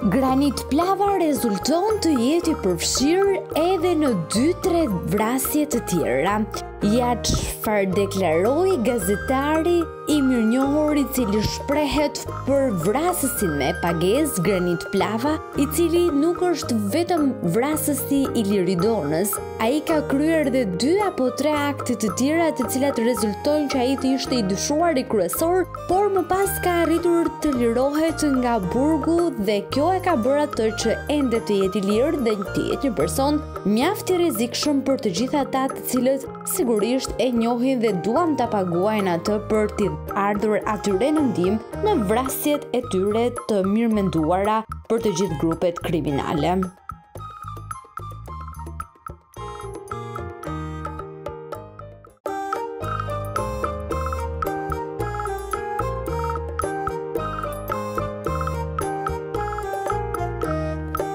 Granit Plava rezulton të jetë i përfshirë edhe në 2-3 vrasje të tjera. Ja çfarë deklaroi gazetari I mirënjohur i cili shprehet për vrasësin me pagesë Granit Plava, i cili nuk është vetëm vrasësi i Liridonës, ai ka kryer dhe dy apo tre akte të tjera të cilat rezultojnë që ai të ishte i dyshuari kryesor, por më pas ka arritur të lirohet nga burgu dhe kjo e ka bërë atë që ende të jetë i lirë dhe të jetë një person mjaft i rrezikshëm për të gjithë ata të cilët sigurisht e njohin dhe duan ta paguajnë atë për t'i ardhur atyre në ndihmë në vrasjet e tyre të mirëmenduara për të gjithë grupet kriminale.